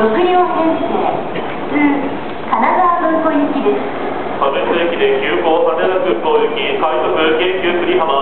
6両編成。羽別駅で急行羽田空港行き快速京急栗浜。